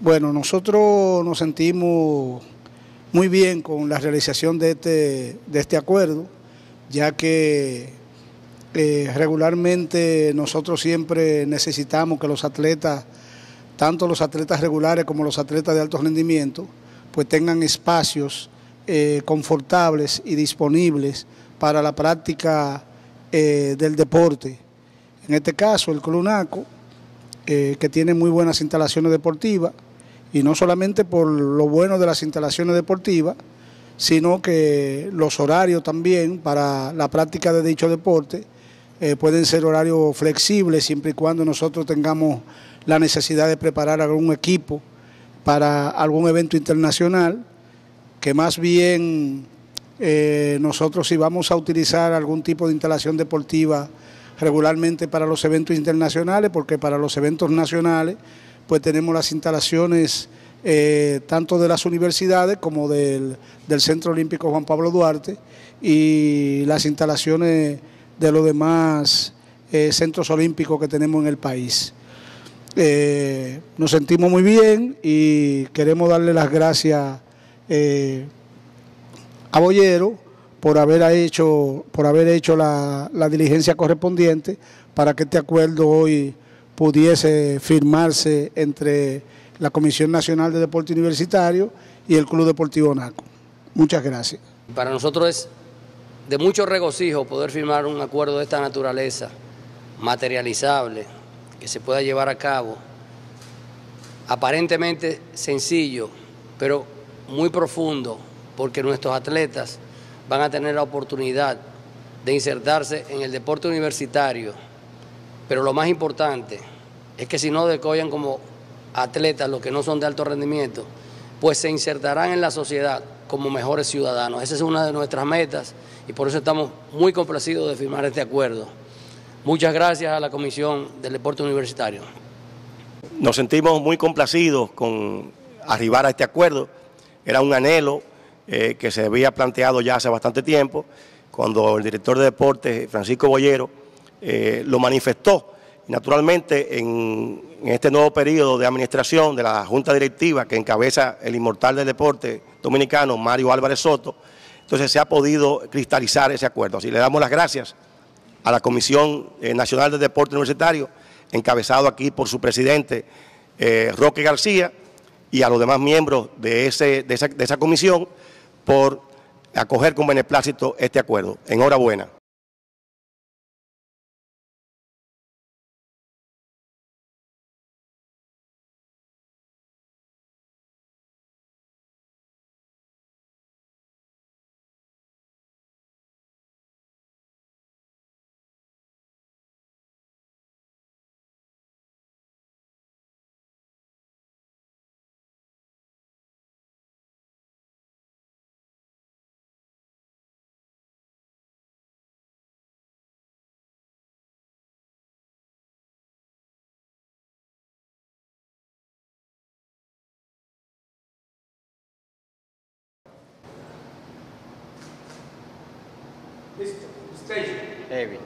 Bueno, nosotros nos sentimos muy bien con la realización de este, de este acuerdo, ya que eh, regularmente nosotros siempre necesitamos que los atletas tanto los atletas regulares como los atletas de alto rendimiento, pues tengan espacios eh, confortables y disponibles para la práctica eh, del deporte. En este caso, el Club Naco, que tiene muy buenas instalaciones deportivas, y no solamente por lo bueno de las instalaciones deportivas, sino que los horarios también para la práctica de dicho deporte eh, pueden ser horarios flexibles siempre y cuando nosotros tengamos la necesidad de preparar algún equipo para algún evento internacional, que más bien eh, nosotros si vamos a utilizar algún tipo de instalación deportiva regularmente para los eventos internacionales, porque para los eventos nacionales pues tenemos las instalaciones eh, tanto de las universidades como del, Centro Olímpico Juan Pablo Duarte y las instalaciones de los demás eh, centros olímpicos que tenemos en el país. Eh, nos sentimos muy bien y queremos darle las gracias a Boyero por haber hecho, por haber hecho la, la diligencia correspondiente para que este acuerdo hoy pudiese firmarse entre la Comisión Nacional de Deporte Universitario y el Club Deportivo NACO. Muchas gracias. Para nosotros es de mucho regocijo poder firmar un acuerdo de esta naturaleza, materializable, que se pueda llevar a cabo, aparentemente sencillo, pero muy profundo, porque nuestros atletas van a tener la oportunidad de insertarse en el deporte universitario. Pero lo más importante es que si no decoyan como atletas los que no son de alto rendimiento, pues se insertarán en la sociedad como mejores ciudadanos. Esa es una de nuestras metas y por eso estamos muy complacidos de firmar este acuerdo. Muchas gracias a la Comisión del Deporte Universitario. Nos sentimos muy complacidos con arribar a este acuerdo. Era un anhelo eh, que se había planteado ya hace bastante tiempo, cuando el director de deportes, Francisco Boyero, eh, lo manifestó. Naturalmente, en, este nuevo periodo de administración de la Junta Directiva que encabeza el inmortal del deporte dominicano, Mario Álvarez Soto, entonces se ha podido cristalizar ese acuerdo. Así le damos las gracias a la Comisión eh, Nacional de Deporte Universitario, encabezado aquí por su presidente eh, Roque García, y a los demás miembros de, esa comisión por acoger con beneplácito este acuerdo. Enhorabuena. This station. Heavy.